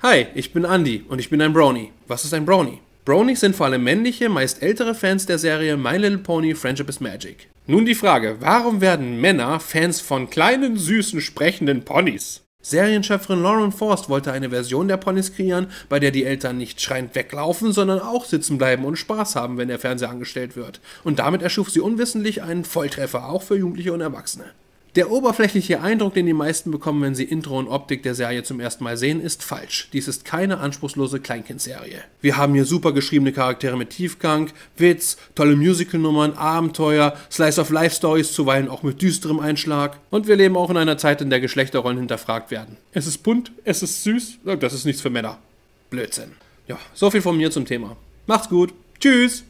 Hi, ich bin Andy und ich bin ein Brony. Was ist ein Brony? Bronies sind vor allem männliche, meist ältere Fans der Serie My Little Pony Friendship is Magic. Nun die Frage, warum werden Männer Fans von kleinen, süßen, sprechenden Ponys? Serienschöpferin Lauren Forst wollte eine Version der Ponys kreieren, bei der die Eltern nicht schreiend weglaufen, sondern auch sitzen bleiben und Spaß haben, wenn der Fernseher angestellt wird. Und damit erschuf sie unwissentlich einen Volltreffer, auch für Jugendliche und Erwachsene. Der oberflächliche Eindruck, den die meisten bekommen, wenn sie Intro und Optik der Serie zum ersten Mal sehen, ist falsch. Dies ist keine anspruchslose Kleinkindserie. Wir haben hier super geschriebene Charaktere mit Tiefgang, Witz, tolle Musicalnummern, Abenteuer, Slice of Life Stories, zuweilen auch mit düsterem Einschlag. Und wir leben auch in einer Zeit, in der Geschlechterrollen hinterfragt werden. Es ist bunt, es ist süß, das ist nichts für Männer. Blödsinn. Ja, so viel von mir zum Thema. Macht's gut. Tschüss.